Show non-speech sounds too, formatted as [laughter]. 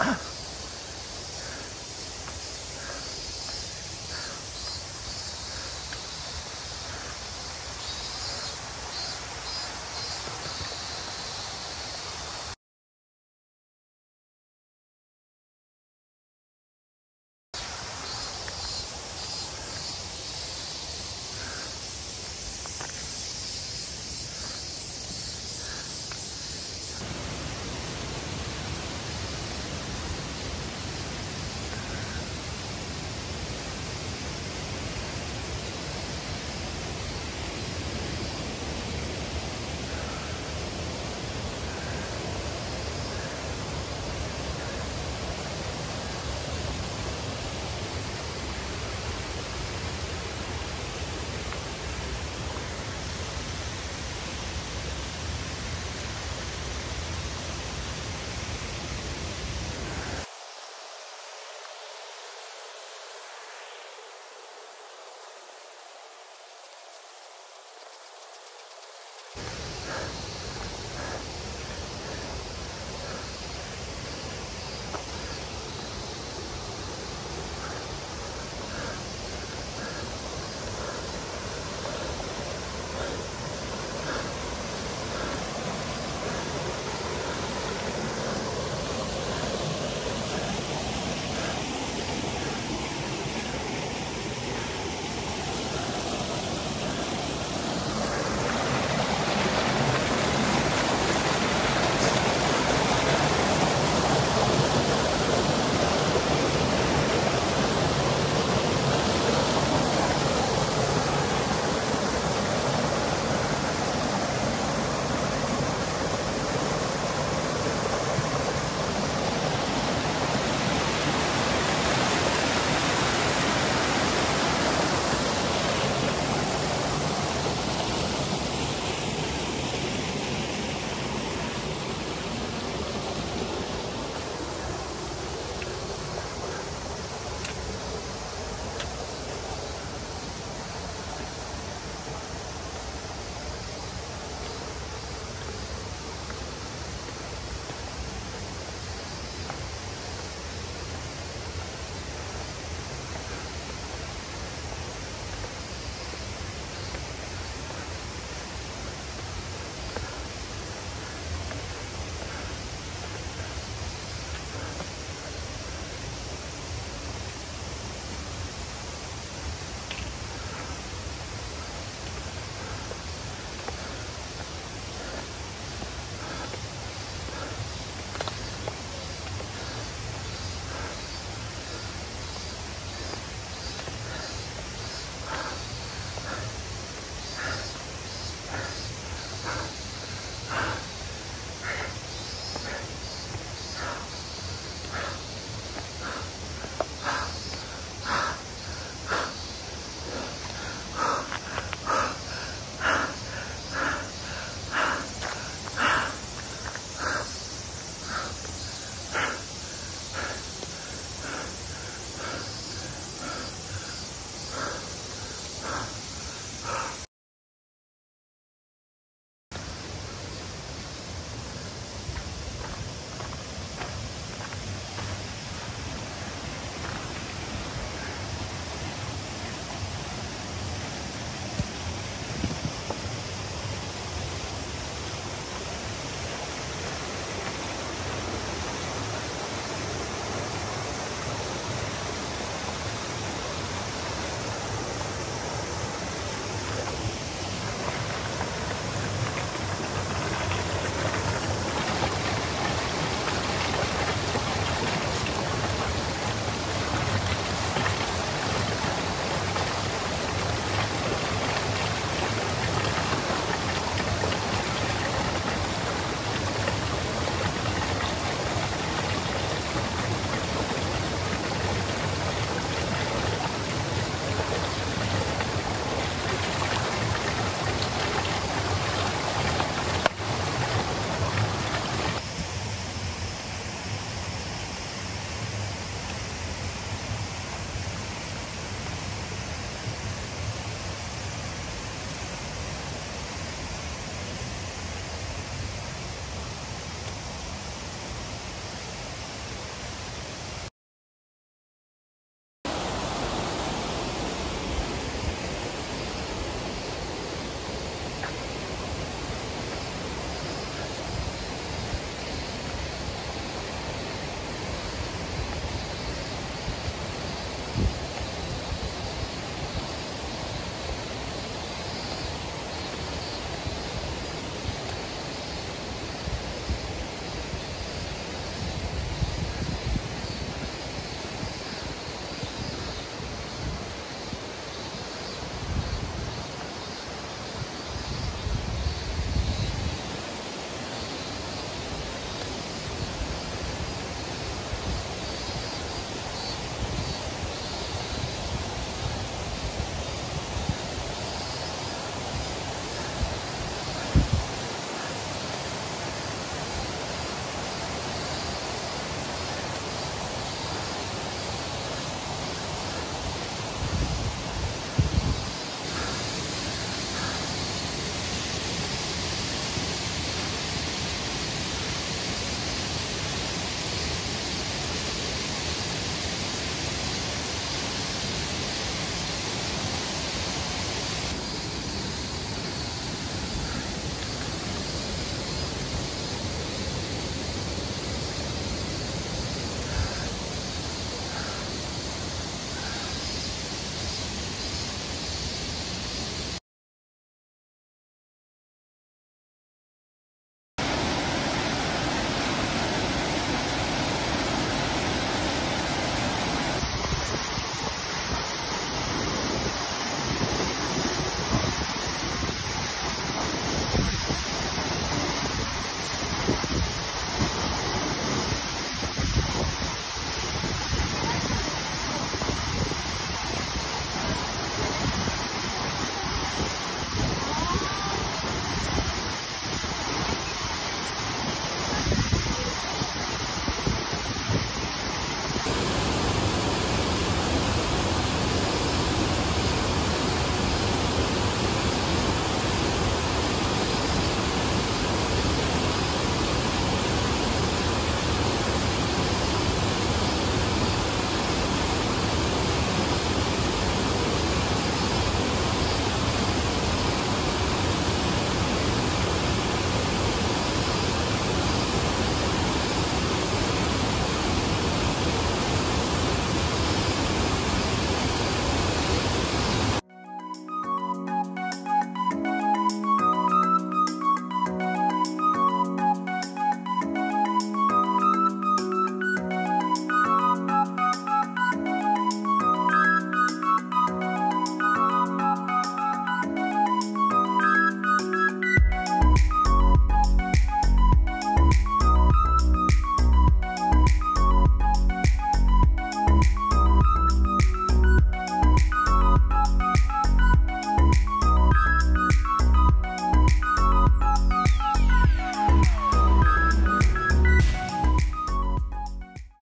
Ah! [coughs]